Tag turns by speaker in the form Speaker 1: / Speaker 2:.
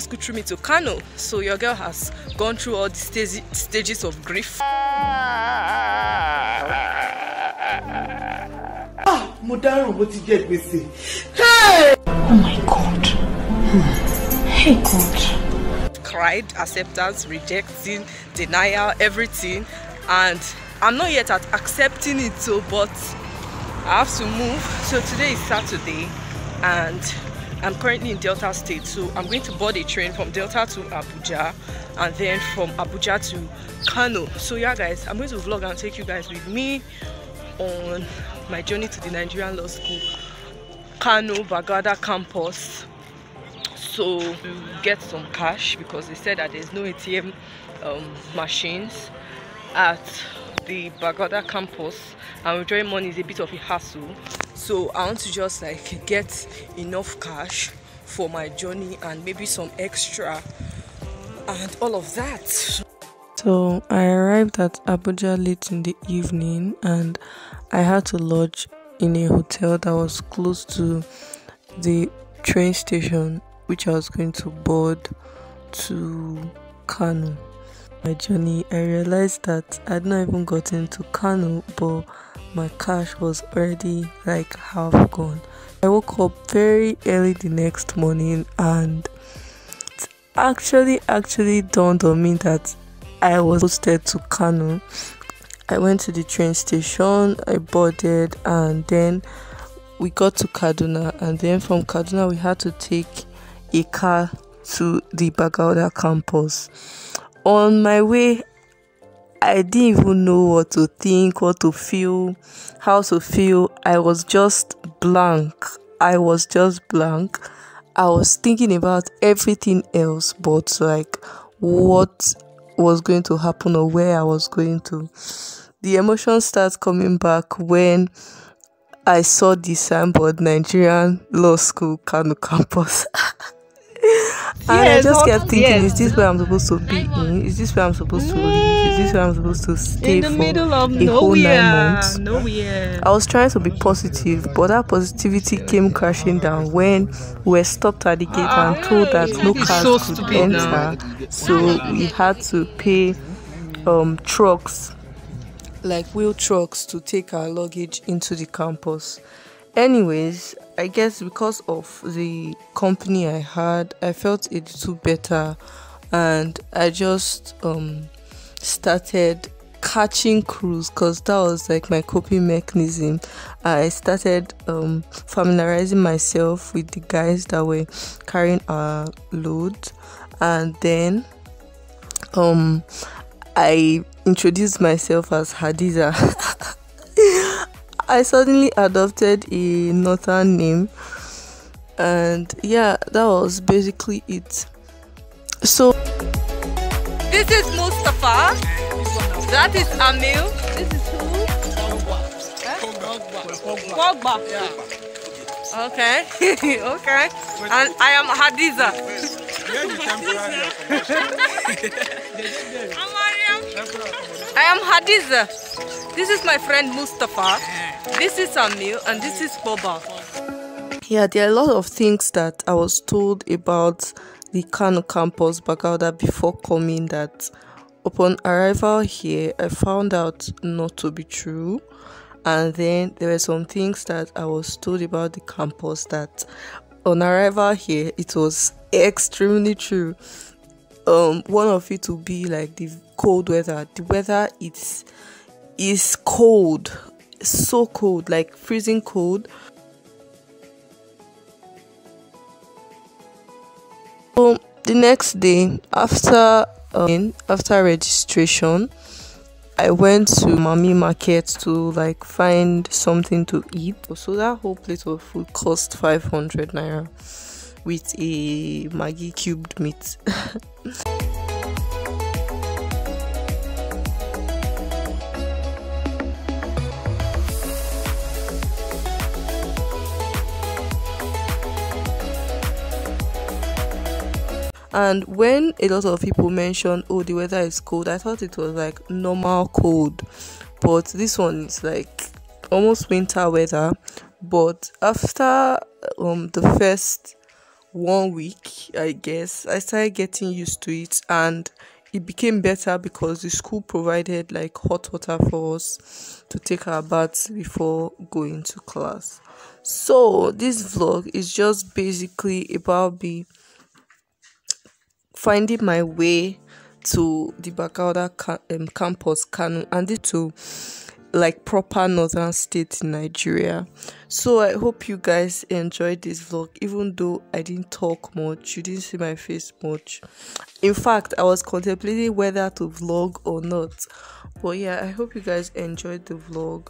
Speaker 1: threw me to Kano. So your girl has gone through all the stage, stages of grief.
Speaker 2: Ah, mo dáràn bó ti jẹ gbèsè.
Speaker 3: Oh my God. Hey God.
Speaker 1: Cried, acceptance, rejecting, denial, everything. And I'm not yet at accepting it, so but I have to move. So today is Saturday and I'm currently in Delta State, so I'm going to board a train from Delta to Abuja and then from Abuja to Kano. So yeah guys, I'm going to vlog and take you guys with me on my journey to the Nigerian Law School Kano Bagauda campus. So get some cash because they said that there's no ATM um, machines at the Bagauda campus and withdrawing money is a bit of a hassle so i want to just like get enough cash for my journey and maybe some extra and all of that.
Speaker 4: So i arrived at abuja late in the evening and i had to lodge in a hotel that was close to the train station which i was going to board to kano. My journey i realized that i'd not even gotten to kano but my cash was already like half gone. I woke up very early the next morning and it actually actually dawned on me that I was posted to Kano. I went to the train station, I boarded and then we got to Kaduna and then from Kaduna we had to take a car to the Bagauda campus. On my way I didn't even know what to think, what to feel, how to feel. I was just blank. I was just blank. I was thinking about everything else but like what was going to happen or where I was going to. The emotion starts coming back when I saw the signboard Nigerian Law School Kano campus. and yes, I just kept thinking, yes. is this where I'm supposed to be in? Is this where I'm supposed to live? Is this where I'm supposed to stay
Speaker 1: in the
Speaker 4: for
Speaker 1: middle of
Speaker 4: a
Speaker 1: nowhere,
Speaker 4: whole nine months?
Speaker 1: Nowhere.
Speaker 4: I was trying to be positive, but that positivity came crashing down when we were stopped at the gate and ah, told that no cars so could enter. Now. So we had to pay um, trucks, like wheel trucks, to take our luggage into the campus. Anyways, I guess because of the company I had, I felt a little better and I just um, started catching crews because that was like my coping mechanism. I started um, familiarizing myself with the guys that were carrying our load and then um, I introduced myself as Hadiza. I suddenly adopted a northern name, and yeah, that was basically it. So,
Speaker 1: this is Mustafa, that is Amil, this is who? Pogba. Okay, okay, and I am Hadiza. I am Hadiza. This is my friend Mustafa. This is Amil and this is Boba.
Speaker 4: Yeah, there are a lot of things that I was told about the Kano campus Bagauda before coming that upon arrival here I found out not to be true. And then there were some things that I was told about the campus that on arrival here it was extremely true. Um one of it would be like the cold weather. The weather it's is cold so cold, like freezing cold. So the next day, after um, after registration, I went to Mami Market to like find something to eat. So that whole plate of food cost 500 naira with a Maggi cubed meat. and when a lot of people mention oh the weather is cold i thought it was like normal cold. But this one is like almost winter weather. But after um the first one week i guess i started getting used to it. And it became better because the school provided like hot water for us to take our baths before going to class. So this vlog is just basically about me finding my way to the Bagauda um, campus Kano and to like proper northern state in Nigeria. So I hope you guys enjoyed this vlog even though I didn't talk much, you didn't see my face much. In fact, I was contemplating whether to vlog or not. But yeah, I hope you guys enjoyed the vlog.